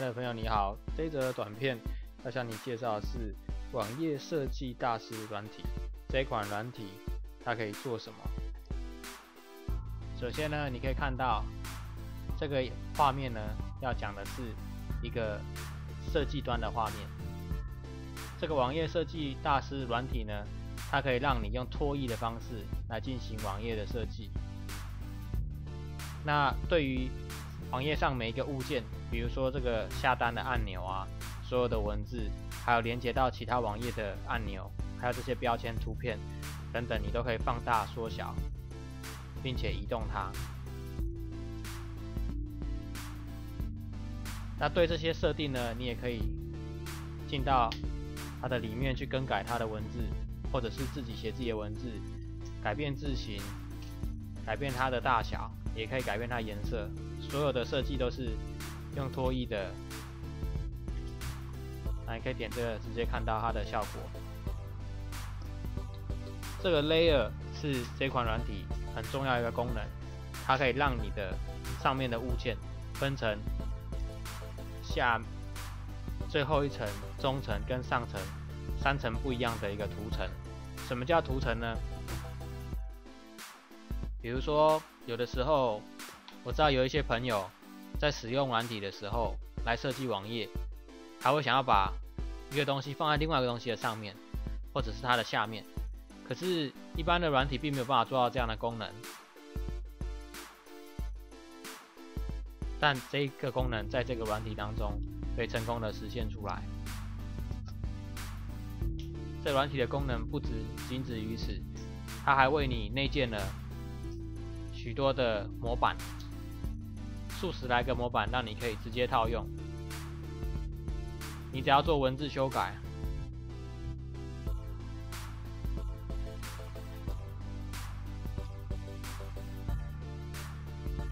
的朋友，你好！这一则短片要向你介绍的是网页设计大师软体。这款软体它可以做什么？首先呢，你可以看到这个画面呢，要讲的是一个设计端的画面。这个网页设计大师软体呢，它可以让你用拖曳的方式来进行网页的设计。那对于网页上每一个物件，比如说这个下单的按钮啊，所有的文字，还有连接到其他网页的按钮，还有这些标签、图片等等，你都可以放大、缩小，并且移动它。那对这些设定呢，你也可以进到它的里面去更改它的文字，或者是自己写自己的文字，改变字形，改变它的大小，也可以改变它颜色。所有的设计都是用拖曳的，那你可以点这个，直接看到它的效果。这个 layer 是这款软体很重要一个功能，它可以让你的上面的物件分成下最后一层、中层跟上层三层不一样的一个图层。什么叫图层呢？比如说有的时候。我知道有一些朋友在使用软体的时候来设计网页，还会想要把一个东西放在另外一个东西的上面，或者是它的下面。可是，一般的软体并没有办法做到这样的功能。但这一个功能在这个软体当中被成功的实现出来。这软体的功能不止仅止于此，它还为你内建了许多的模板。数十来个模板，让你可以直接套用。你只要做文字修改，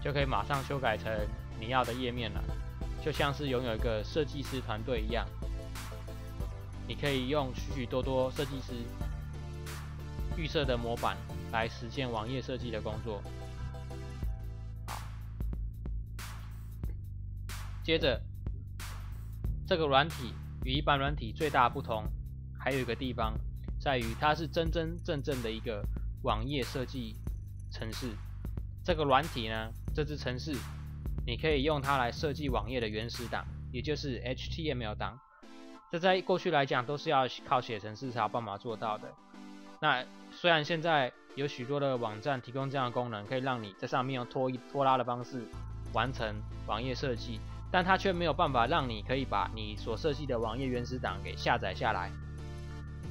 就可以马上修改成你要的页面了。就像是拥有一个设计师团队一样，你可以用许许多多设计师预设的模板来实现网页设计的工作。接着，这个软体与一般软体最大不同，还有一个地方在于它是真真正正的一个网页设计程式。这个软体呢，这支程式，你可以用它来设计网页的原始档，也就是 HTML 档。这在过去来讲都是要靠写程式才有办法做到的。那虽然现在有许多的网站提供这样的功能，可以让你在上面用拖一拖拉的方式完成网页设计。但它却没有办法让你可以把你所设计的网页原始档给下载下来。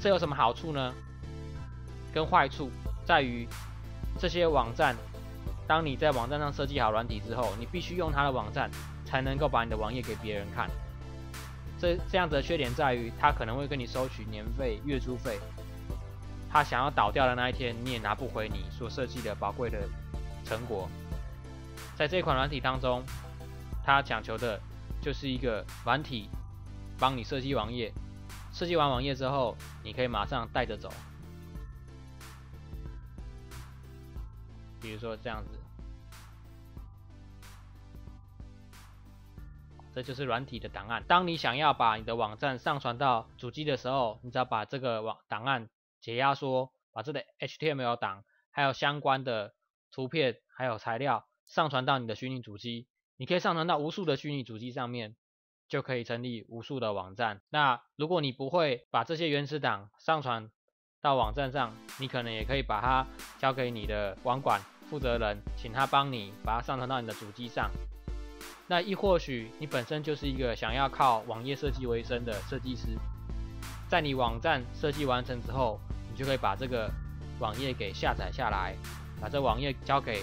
这有什么好处呢？跟坏处在于，这些网站，当你在网站上设计好软体之后，你必须用它的网站才能够把你的网页给别人看。这这样子的缺点在于，它可能会跟你收取年费、月租费。它想要倒掉的那一天，你也拿不回你所设计的宝贵的成果。在这款软体当中。它讲求的就是一个软体帮你设计网页，设计完网页之后，你可以马上带着走。比如说这样子，这就是软体的档案。当你想要把你的网站上传到主机的时候，你只要把这个网档案解压缩，把这个 HTML 档还有相关的图片还有材料上传到你的虚拟主机。你可以上传到无数的虚拟主机上面，就可以成立无数的网站。那如果你不会把这些原始档上传到网站上，你可能也可以把它交给你的网管负责人，请他帮你把它上传到你的主机上。那亦或许你本身就是一个想要靠网页设计为生的设计师，在你网站设计完成之后，你就可以把这个网页给下载下来，把这网页交给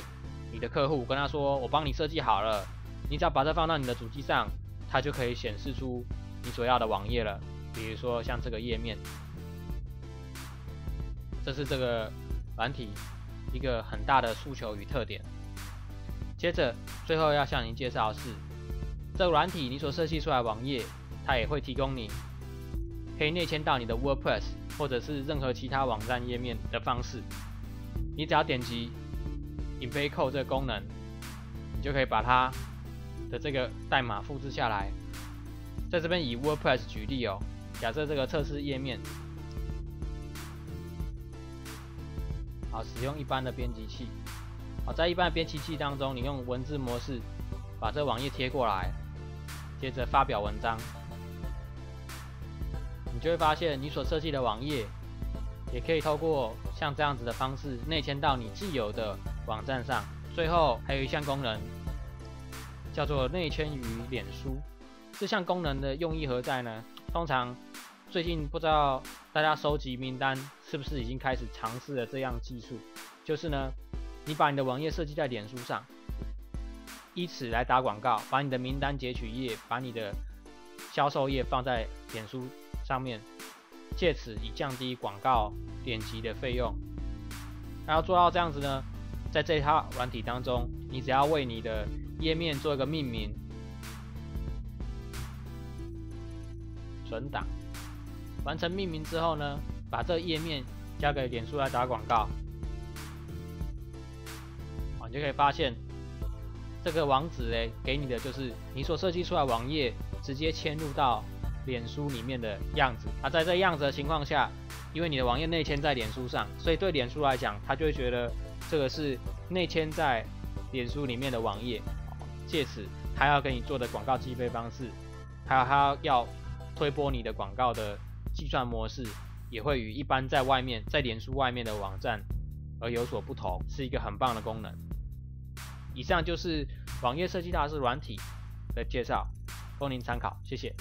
你的客户，跟他说：“我帮你设计好了。”你只要把它放到你的主机上，它就可以显示出你所要的网页了。比如说像这个页面，这是这个软体一个很大的诉求与特点。接着，最后要向您介绍的是，这个软体你所设计出来网页，它也会提供你可以内嵌到你的 WordPress 或者是任何其他网站页面的方式。你只要点击 Embed Code 这个功能，你就可以把它。这个代码复制下来，在这边以 WordPress 举例哦，假设这个测试页面，好，使用一般的编辑器，好，在一般的编辑器当中，你用文字模式把这网页贴过来，接着发表文章，你就会发现你所设计的网页也可以透过像这样子的方式内嵌到你既有的网站上。最后还有一项功能。叫做内嵌于脸书，这项功能的用意何在呢？通常最近不知道大家收集名单是不是已经开始尝试了这样技术，就是呢，你把你的网页设计在脸书上，以此来打广告，把你的名单截取页，把你的销售页放在脸书上面，借此以降低广告点击的费用。那要做到这样子呢，在这套软体当中，你只要为你的页面做一个命名，存档，完成命名之后呢，把这页面交给脸书来打广告，啊，你就可以发现这个网址嘞，给你的就是你所设计出来网页直接嵌入到脸书里面的样子。啊，在这样子的情况下，因为你的网页内嵌在脸书上，所以对脸书来讲，他就会觉得这个是内嵌在脸书里面的网页。借此，他要给你做的广告计费方式，还有他要推播你的广告的计算模式，也会与一般在外面在脸书外面的网站而有所不同，是一个很棒的功能。以上就是网页设计大师软体的介绍，供您参考，谢谢。